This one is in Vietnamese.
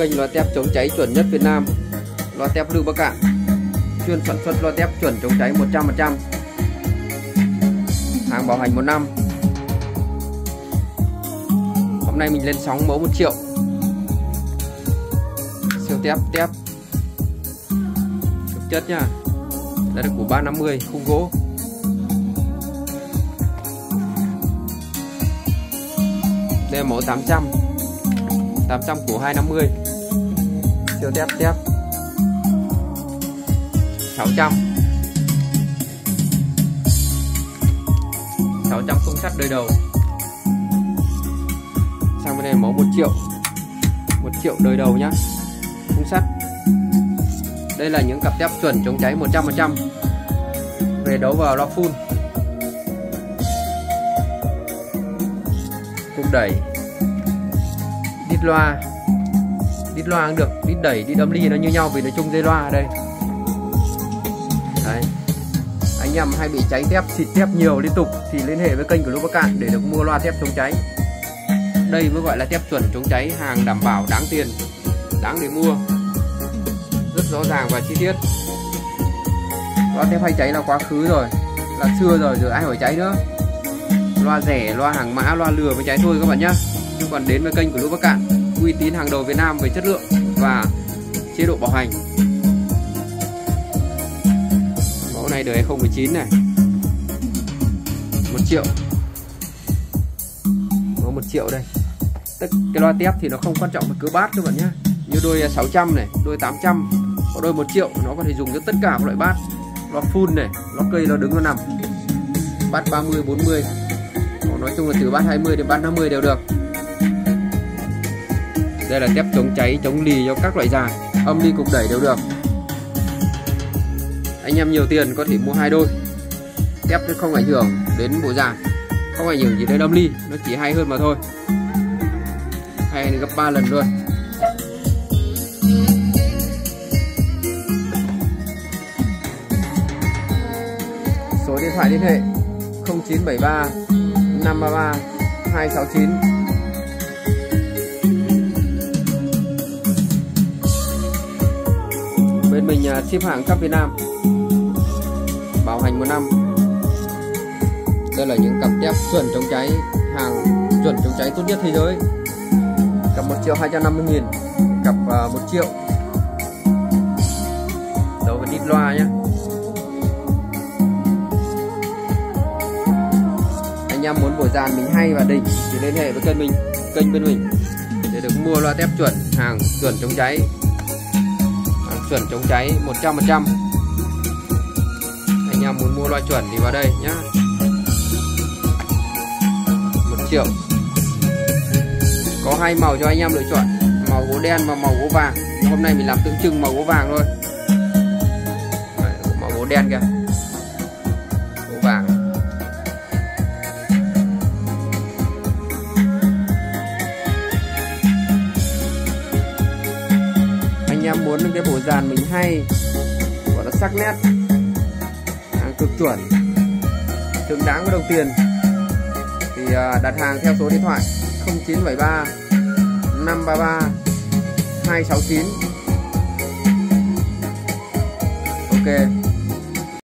kênh loa tép chống cháy chuẩn nhất Việt Nam. Loa tép Lưu Bắc Cạn. Chuyên sản xuất loa tép chuẩn chống cháy 100% Hàng bảo hành 1 năm. Hôm nay mình lên sóng mẫu 1 triệu. Siêu tép tép. Thực chất nha Đây là của 350 khung gỗ. Đây là mẫu 800 800 của 250 siêu tép tép 600 600 khung sắt đôi đầu. Sang bên này mẫu 1 triệu. 1 triệu đôi đầu nhá. Khung sắt đây là những cặp tép chuẩn chống cháy 100% về đấu vào lo full. Cục đẩy. Đít loa đít loa cũng được đít đẩy đít âm ly nó như nhau vì nó chung dây loa ở đây. Đấy. Anh em hay bị cháy tép xịt tép nhiều liên tục thì liên hệ với kênh của lúc Bắc Cạn để được mua loa tép chống cháy. Đây mới gọi là tép chuẩn chống cháy, hàng đảm bảo, đáng tiền, đáng để mua. Rất rõ ràng và chi tiết. Loa tép hay cháy là quá khứ rồi, là xưa rồi, giờ ai hỏi cháy nữa? Loa rẻ, loa hàng mã, loa lừa mới cháy thôi các bạn nhé chứ còn đến với kênh của Lũ Bắc Cạn uy tín hàng đầu Việt Nam về chất lượng và chế độ bảo hành. Mẫu này đời 2019 này. 1 triệu. Có 1 triệu đây. Tức cái loa tép thì nó không quan trọng về cứ bát các bạn nhé. Như đôi 600 này, đôi 800 có đôi 1 triệu, nó có thể dùng cho tất cả các loại bát. Loa full này, loa cây nó đứng nó nằm. Bát 30 40 nói chung là từ bát 20 đến bát 50 đều được đây là tép chống cháy, chống lì cho các loại giàn âm ly cục đẩy đều được. Anh em nhiều tiền có thể mua hai đôi. Tép không ảnh hưởng đến bộ giàn không ảnh hưởng gì đến âm ly, nó chỉ hay hơn mà thôi. Hay gấp 3 lần luôn. Số điện thoại liên hệ 0973 533 269 bên mình ship hàng khắp Việt Nam. Bảo hành một năm. Đây là những cặp tép chuẩn chống cháy, hàng chuẩn chống cháy tốt nhất thế giới. Cặp 1 triệu 250 nghìn, cặp à, 1 triệu. Đầu với đít loa nhé anh em muốn buổi dàn mình hay và đỉnh thì liên hệ với kênh mình, kênh bên mình để được mua loa tép chuẩn, hàng chuẩn chống cháy chuẩn chống cháy 100% anh em muốn mua loa chuẩn thì vào đây nhá. Một triệu. Có hai màu cho anh em lựa chọn, màu gỗ đen và màu gỗ vàng. Hôm nay mình làm tượng trưng màu gỗ vàng thôi. Màu gỗ đen kìa. Anh em muốn cái bộ dàn mình hay, gọi là sắc nét hàng cực chuẩn, xứng đáng với đồng tiền, thì à, đặt hàng theo số điện thoại 0973 533 269 ok.